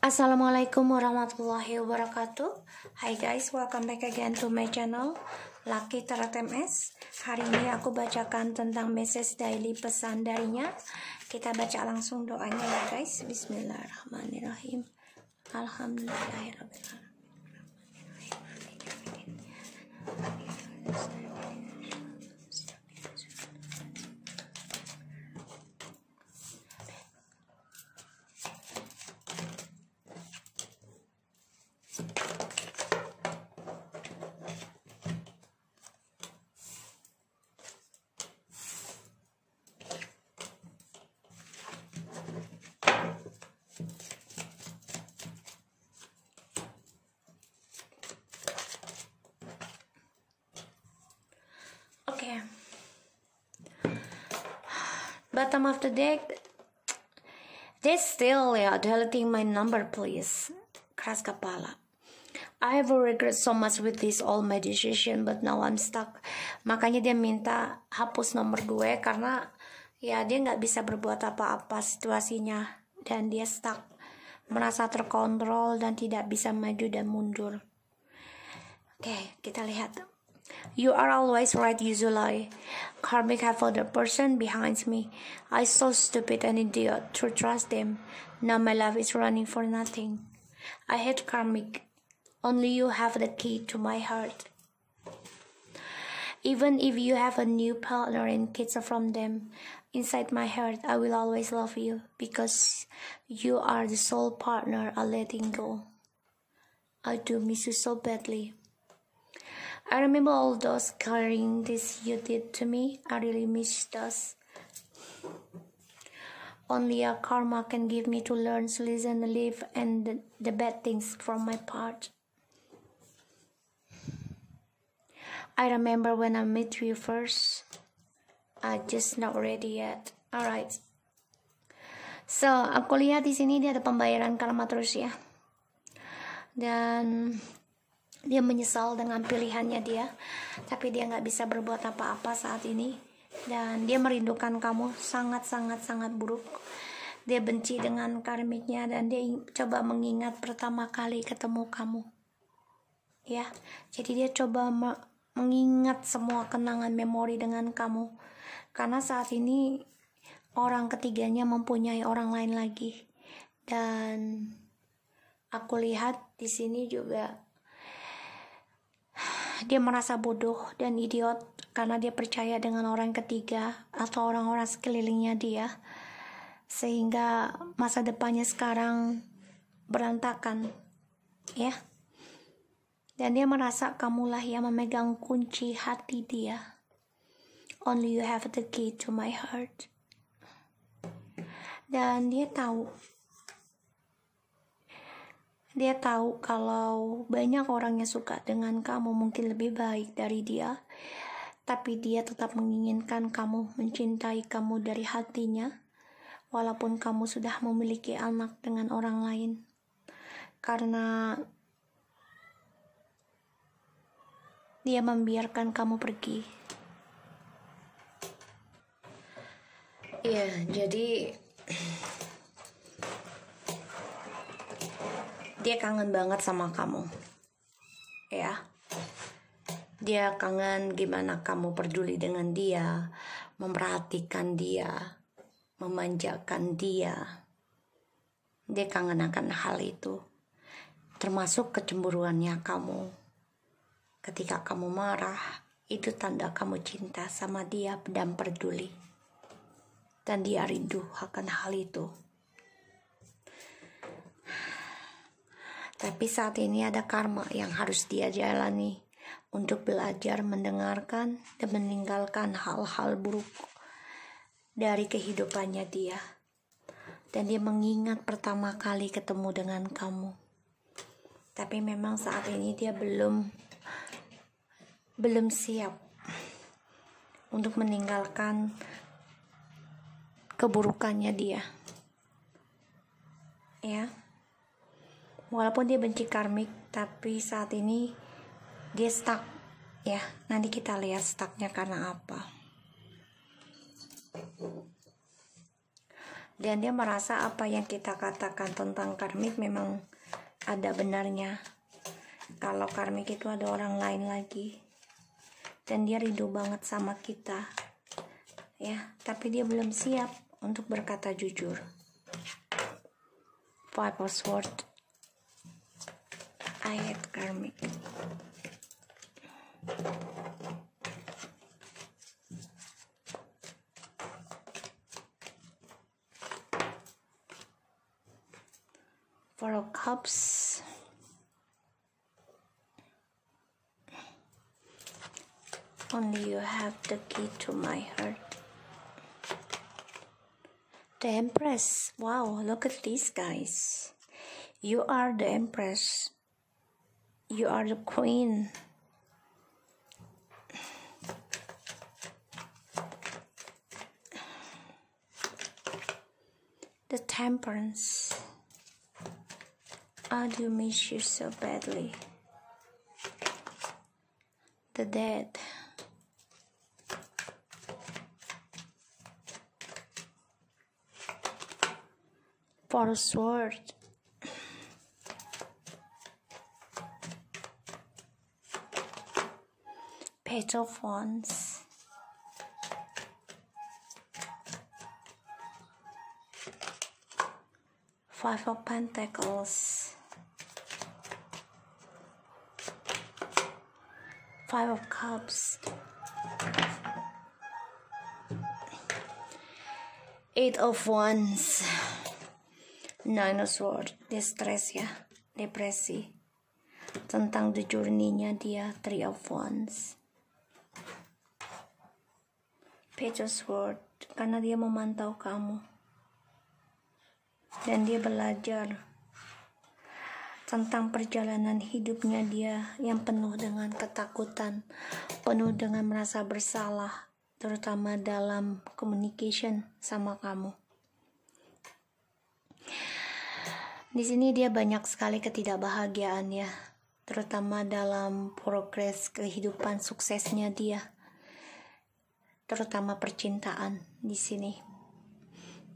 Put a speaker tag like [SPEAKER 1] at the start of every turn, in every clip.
[SPEAKER 1] Assalamualaikum warahmatullahi wabarakatuh. Hai guys, welcome back again to my channel Lucky Tarot MS Hari ini aku bacakan tentang message daily pesan darinya. Kita baca langsung doanya ya guys. Bismillahirrahmanirrahim. Alhamdulillahirrahmanirrahim Okay. Bottom of the deck. They still yeah, deleting my number, please. Keras kepala. I have regret so much with this all my decision, but now I'm stuck. Makanya dia minta hapus nomor gue karena ya dia nggak bisa berbuat apa-apa situasinya dan dia stuck, merasa terkontrol dan tidak bisa maju dan mundur. Oke, kita lihat. You are always right usually. Karmic have other person behind me. I so stupid and idiot to trust them. Now my life is running for nothing. I hate karmic. Only you have the key to my heart. Even if you have a new partner and kids from them, inside my heart I will always love you because you are the sole partner I letting go. I do miss you so badly. I remember all those caring things you did to me. I really miss those. Only a karma can give me to learn to listen, live, and the, the bad things from my part. I remember when I met you first. I just not ready yet. Alright. So, aku lihat di sini dia ada pembayaran karma terus ya. Dan dia menyesal dengan pilihannya dia tapi dia nggak bisa berbuat apa-apa saat ini. Dan dia merindukan kamu sangat-sangat sangat buruk. Dia benci dengan karmiknya dan dia coba mengingat pertama kali ketemu kamu. Ya jadi dia coba mengingat semua kenangan memori dengan kamu. Karena saat ini orang ketiganya mempunyai orang lain lagi. Dan aku lihat di sini juga dia merasa bodoh dan idiot karena dia percaya dengan orang ketiga atau orang-orang sekelilingnya dia sehingga masa depannya sekarang berantakan ya. Dan dia merasa kamulah yang memegang kunci hati dia. Only you have the key to my heart. Dan dia tahu dia tahu kalau banyak orang yang suka dengan kamu mungkin lebih baik dari dia, tapi dia tetap menginginkan kamu mencintai kamu dari hatinya, walaupun kamu sudah memiliki anak dengan orang lain. Karena dia membiarkan kamu pergi.
[SPEAKER 2] Iya, jadi dia kangen banget sama kamu. Ya. Dia kangen gimana kamu peduli dengan dia memperhatikan dia memanjakan dia. Dia kangen akan hal itu termasuk kecemburuannya kamu. Ketika kamu marah itu tanda kamu cinta sama dia dan peduli. Dan dia rindu akan hal itu Tapi saat ini ada karma yang harus dia jalani untuk belajar mendengarkan dan meninggalkan hal-hal buruk dari kehidupannya dia. Dan dia mengingat pertama kali ketemu dengan kamu. Tapi memang saat ini dia belum belum siap untuk meninggalkan keburukannya dia. Ya walaupun dia benci karmik tapi saat ini dia stuck. Ya nanti kita lihat stucknya karena apa.
[SPEAKER 1] Dan dia merasa apa yang kita katakan tentang karmik memang ada benarnya. Kalau karmik itu ada orang lain lagi. Dan dia rindu banget sama kita. Ya tapi dia belum siap untuk berkata jujur. Five of sword I hate karmic Four Cups. Only you have the key to my heart. The Empress. Wow, look at these guys. You are the Empress. You are the Queen. The Temperance. I do miss you so badly. The dead. For a sword. Page of Wands. Five of Pentacles. Five of Cups. Eight of Wands. Nine of Swords. Distress ya. Depresi. Tentang the journey-nya dia. Three of Wands. Swords. Karena dia memantau kamu. Dan dia belajar tentang perjalanan hidupnya dia yang penuh dengan ketakutan, penuh dengan merasa bersalah, terutama dalam communication sama kamu. Di sini dia banyak sekali ketidakbahagiaan ya, terutama dalam progres kehidupan suksesnya dia, terutama percintaan di sini.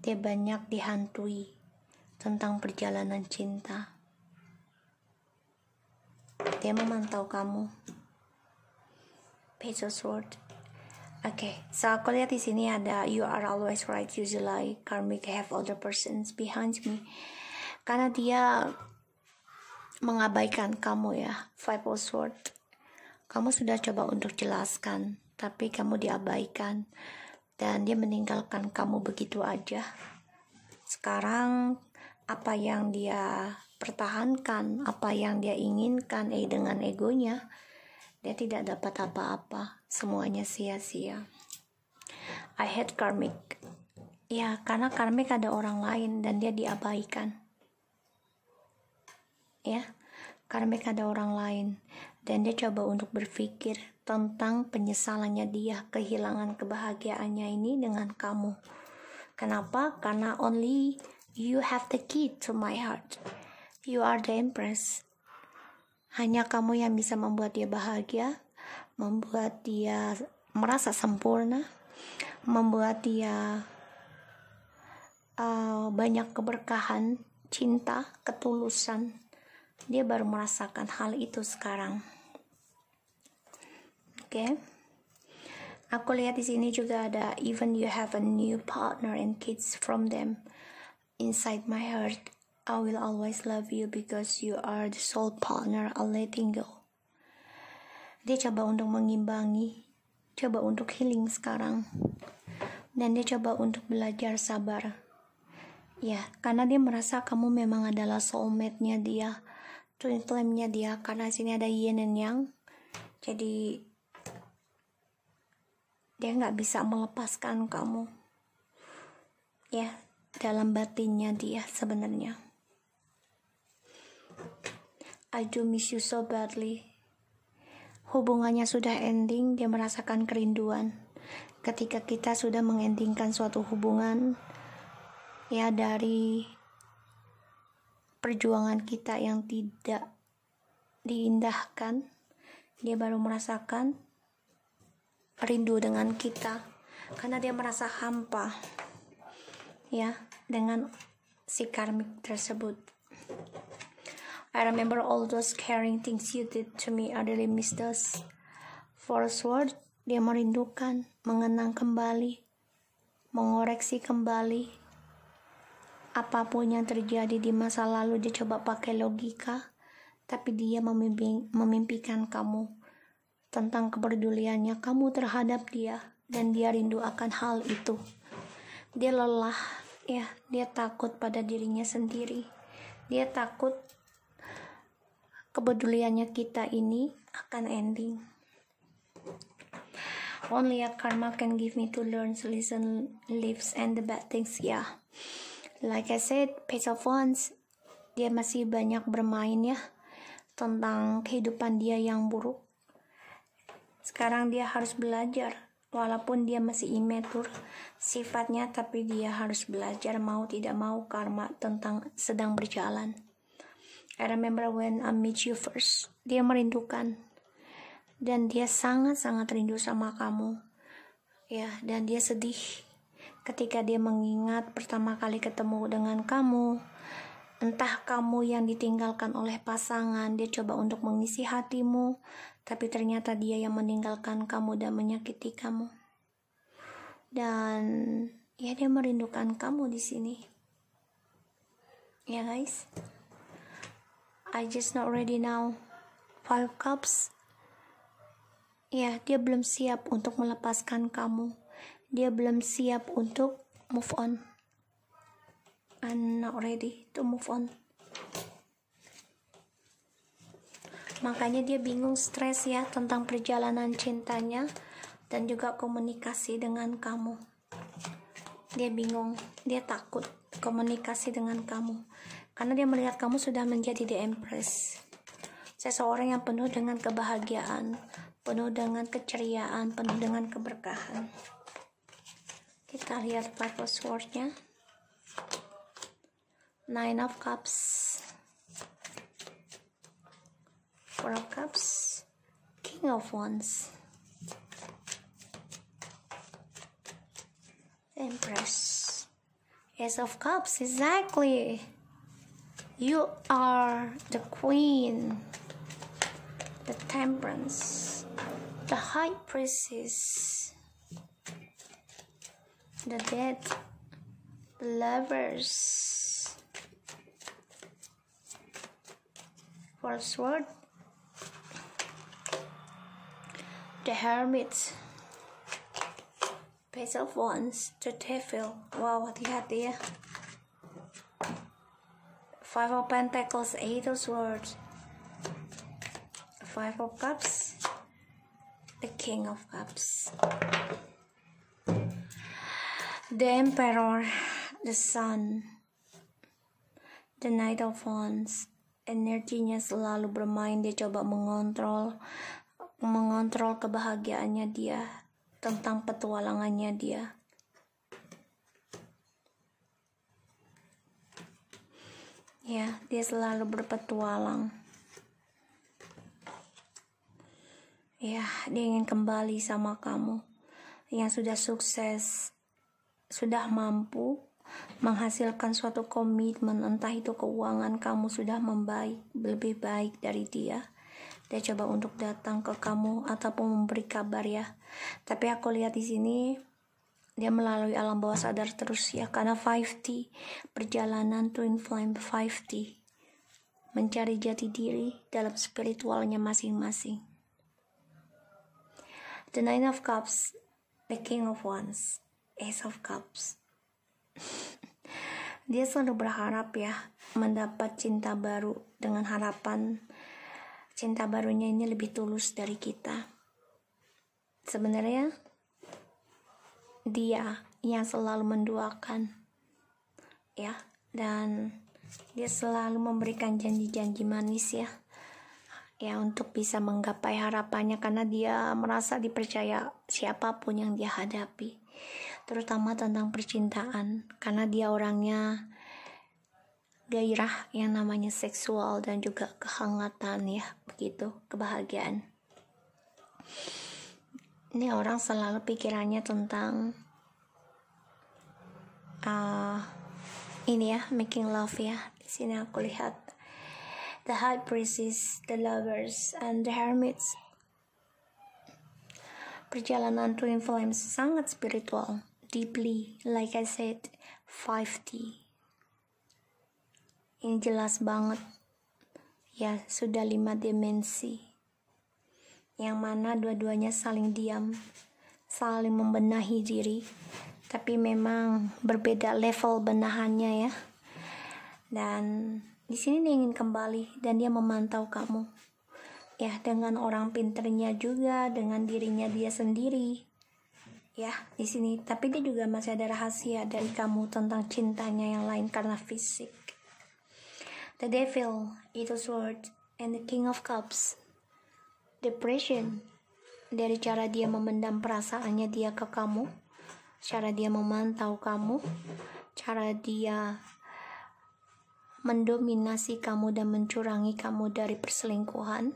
[SPEAKER 1] Dia banyak dihantui tentang perjalanan cinta. Dia memantau kamu. Page of Sword. Oke, okay, so aku lihat di sini ada you are always right usually karmic have other persons behind me. Karena dia mengabaikan kamu ya, Five of Sword. Kamu sudah coba untuk jelaskan, tapi kamu diabaikan dan dia meninggalkan kamu begitu aja. Sekarang apa yang dia pertahankan, apa yang dia inginkan eh dengan egonya, dia tidak dapat apa-apa, semuanya sia-sia. I hate karmic. Ya, karena karmic ada orang lain dan dia diabaikan. Ya, karmic ada orang lain dan dia coba untuk berpikir tentang penyesalannya dia kehilangan kebahagiaannya ini dengan kamu. Kenapa? Karena only You have the key to my heart. You are the empress. Hanya kamu yang bisa membuat dia bahagia, membuat dia merasa sempurna, membuat dia uh, banyak keberkahan, cinta, ketulusan. Dia baru merasakan hal itu sekarang. Oke. Okay? Aku lihat di sini juga ada even you have a new partner and kids from them inside my heart, I will always love you because you are the soul partner I'll letting go. Dia coba untuk mengimbangi, coba untuk healing sekarang. Dan dia coba untuk belajar sabar. Ya, karena dia merasa kamu memang adalah soulmate-nya dia, twin flame-nya dia, karena sini ada yin and yang. Jadi, dia nggak bisa melepaskan kamu. Ya, dalam batinnya dia sebenarnya. I do miss you so badly. Hubungannya sudah ending, dia merasakan kerinduan. Ketika kita sudah mengendingkan suatu hubungan, ya dari perjuangan kita yang tidak diindahkan, dia baru merasakan rindu dengan kita karena dia merasa hampa ya dengan si karmik tersebut. I remember all those caring things you did to me. I really miss those. First word, dia merindukan, mengenang kembali, mengoreksi kembali. Apa pun yang terjadi di masa lalu, dia coba pakai logika, tapi dia memimpi, memimpikan kamu tentang kepeduliannya kamu terhadap dia, dan dia rindu akan hal itu. Dia lelah, ya, dia takut pada dirinya sendiri. Dia takut kepeduliannya kita ini akan ending. Only a karma can give me to learn, to listen, lives, and the bad things. Yeah, like I said, Page of dia masih banyak bermain ya tentang kehidupan dia yang buruk. Sekarang dia harus belajar, walaupun dia masih immature sifatnya, tapi dia harus belajar mau tidak mau karma tentang sedang berjalan. I remember when I meet you first. Dia merindukan. Dan dia sangat-sangat rindu sama kamu. Ya, dan dia sedih ketika dia mengingat pertama kali ketemu dengan kamu. Entah kamu yang ditinggalkan oleh pasangan, dia coba untuk mengisi hatimu, tapi ternyata dia yang meninggalkan kamu dan menyakiti kamu. Dan ya dia merindukan kamu di sini. Ya guys. I just not ready now. Five cups. Ya, dia belum siap untuk melepaskan kamu. Dia belum siap untuk move on. I'm not ready to move on. Makanya dia bingung stres ya tentang perjalanan cintanya dan juga komunikasi dengan kamu. Dia bingung, dia takut komunikasi dengan kamu karena dia melihat kamu sudah menjadi the empress seseorang yang penuh dengan kebahagiaan penuh dengan keceriaan penuh dengan keberkahan kita lihat five of swords-nya nine of cups. Four of cups. King of wands. Empress. Ace of Cups, exactly. You are the queen, the temperance, the high priestess, the dead, the lovers. Sword, the hermit, page of wands, the devil. Wow, what hati-hati ya. Five of Pentacles, Eight of Swords, Five of Cups, the King of Cups, the Emperor, the Sun, the Knight of Wands. Energinya selalu bermain, dia coba mengontrol, mengontrol kebahagiaannya dia, tentang petualangannya dia. Ya, dia selalu berpetualang. Ya, dia ingin kembali sama kamu yang sudah sukses, sudah mampu menghasilkan suatu komitmen, entah itu keuangan kamu sudah membaik, lebih baik dari dia. Dia coba untuk datang ke kamu ataupun memberi kabar ya. Tapi aku lihat di sini dia melalui alam bawah sadar terus ya karena 5T perjalanan twin flame 5T mencari jati diri dalam spiritualnya masing-masing the nine of cups the king of wands ace of cups. Dia selalu berharap ya mendapat cinta baru dengan harapan cinta barunya ini lebih tulus dari kita. Sebenarnya dia yang selalu menduakan ya. Dan dia selalu memberikan janji-janji manis ya ya untuk bisa menggapai harapannya karena dia merasa dipercaya siapa pun yang dia hadapi terutama tentang percintaan karena dia orangnya gairah yang namanya seksual dan juga kehangatan ya begitu kebahagiaan. Ini orang selalu pikirannya tentang uh, ini ya making love ya. Di sini aku lihat the high priests the lovers and the hermits. Perjalanan twin flames sangat spiritual deeply like I said 5D ini jelas banget. Ya sudah lima dimensi. Yang mana dua-duanya saling diam saling membenahi diri. Tapi memang berbeda level benahannya ya. Dan di sini dia ingin kembali dan dia memantau kamu. Ya dengan orang pinternya juga dengan dirinya dia sendiri ya di sini. Tapi dia juga masih ada rahasia dari kamu tentang cintanya yang lain karena fisik. The devil itu sword and the king of cups. Depression dari cara dia memendam perasaannya dia ke kamu cara dia memantau kamu, cara dia mendominasi kamu dan mencurangi kamu dari perselingkuhan.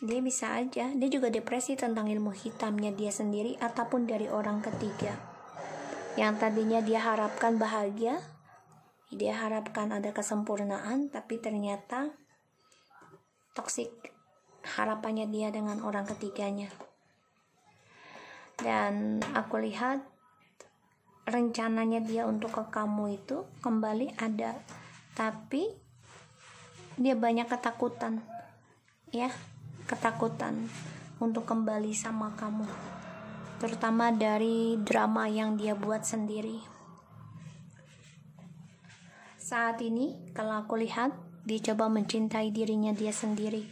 [SPEAKER 1] Dia bisa aja, dia juga depresi tentang ilmu hitamnya dia sendiri ataupun dari orang ketiga. Yang tadinya dia harapkan bahagia, dia harapkan ada kesempurnaan, tapi ternyata toksik harapannya dia dengan orang ketiganya. Dan aku lihat rencananya dia untuk ke kamu itu kembali ada tapi dia banyak ketakutan ya ketakutan untuk kembali sama kamu terutama dari drama yang dia buat sendiri. Saat ini kalau aku lihat dia coba mencintai dirinya dia sendiri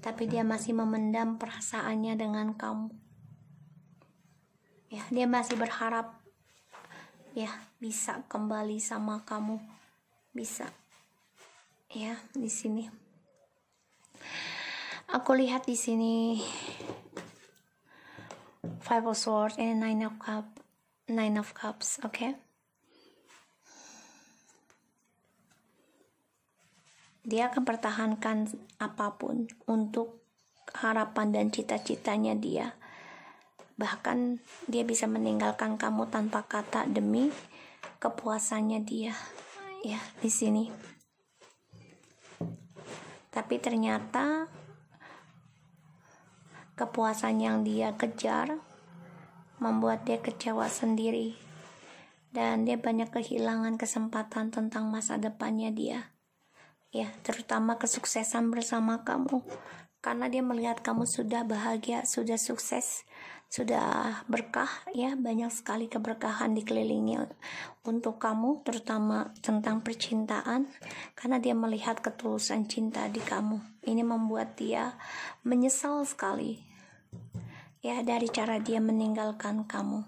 [SPEAKER 1] tapi dia masih memendam perasaannya dengan kamu. Ya dia masih berharap ya bisa kembali sama kamu. Bisa. Ya di sini aku lihat di sini five of swords and nine of cup nine of cups oke okay? dia akan pertahankan apa pun untuk harapan dan cita-citanya dia Bahkan dia bisa meninggalkan kamu tanpa kata demi kepuasannya dia. Ya, di sini. Tapi ternyata kepuasan yang dia kejar membuat dia kecewa sendiri. Dan dia banyak kehilangan kesempatan tentang masa depannya dia. Ya terutama kesuksesan bersama kamu. Karena dia melihat kamu sudah bahagia sudah sukses sudah berkah ya banyak sekali keberkahan dikelilingi untuk kamu terutama tentang percintaan. Karena dia melihat ketulusan cinta di kamu. Ini membuat dia menyesal sekali ya dari cara dia meninggalkan kamu.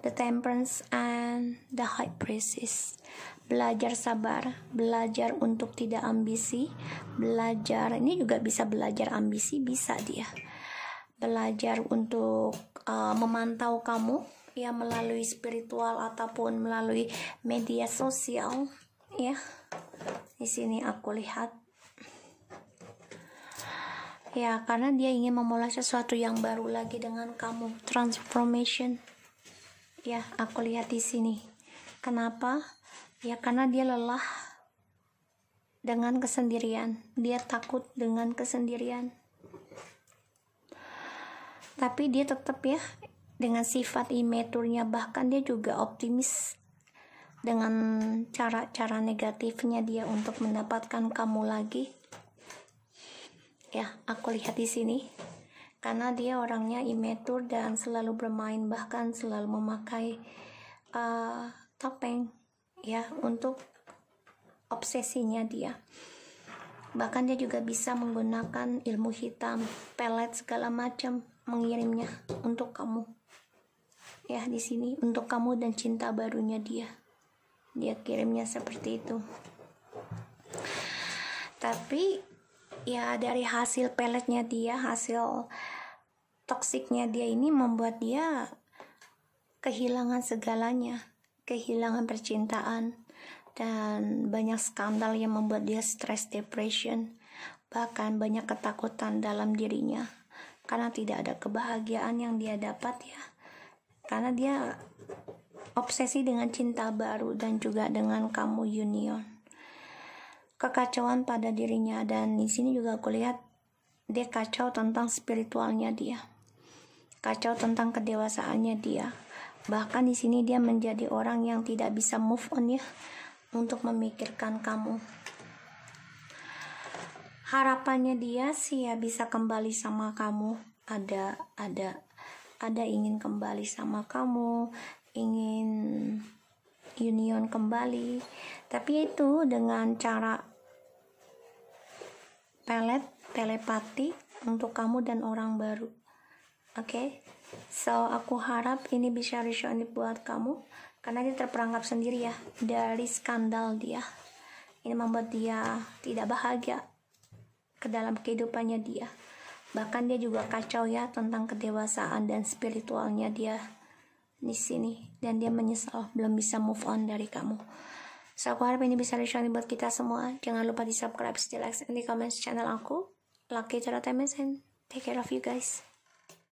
[SPEAKER 1] The temperance and the high praises. Belajar sabar, belajar untuk tidak ambisi, belajar ini juga bisa belajar ambisi bisa dia. Belajar untuk uh, memantau kamu ya melalui spiritual ataupun melalui media sosial. Ya di sini aku lihat ya karena dia ingin memulai sesuatu yang baru lagi dengan kamu. Transformation. Ya aku lihat di sini. Kenapa? Ya karena dia lelah dengan kesendirian. Dia takut dengan kesendirian. Tapi dia tetap ya dengan sifat imeturnya bahkan dia juga optimis dengan cara-cara negatifnya dia untuk mendapatkan kamu lagi ya aku lihat di sini. Karena dia orangnya imetur dan selalu bermain bahkan selalu memakai uh, topeng ya untuk obsesinya dia. Bahkan dia juga bisa menggunakan ilmu hitam pelet segala macam mengirimnya untuk kamu. Ya di sini untuk kamu dan cinta barunya dia. Dia kirimnya seperti itu. Tapi ya dari hasil peletnya dia hasil toksiknya dia ini membuat dia kehilangan segalanya kehilangan percintaan dan banyak skandal yang membuat dia stress depression bahkan banyak ketakutan dalam dirinya. Karena tidak ada kebahagiaan yang dia dapat ya. Karena dia obsesi dengan cinta baru dan juga dengan kamu union kekacauan pada dirinya dan di sini juga aku lihat dia kacau tentang spiritualnya dia. Kacau tentang kedewasaannya dia. Bahkan di sini dia menjadi orang yang tidak bisa move on ya untuk memikirkan kamu. Harapannya dia sih ya bisa kembali sama kamu. Ada ada ada ingin kembali sama kamu ingin union kembali. Tapi itu dengan cara pelet telepati untuk kamu dan orang baru oke okay? so aku harap ini bisa resonate buat kamu karena dia terperangkap sendiri ya dari skandal dia ini membuat dia tidak bahagia ke dalam kehidupannya dia Bahkan dia juga kacau ya tentang kedewasaan dan spiritualnya dia di sini dan dia menyesal belum bisa move on dari kamu. So aku harap ini bisa resonate buat kita semua. Jangan lupa di subscribe, di like, dan di comment channel aku. Lucky Tarot and take care of you guys.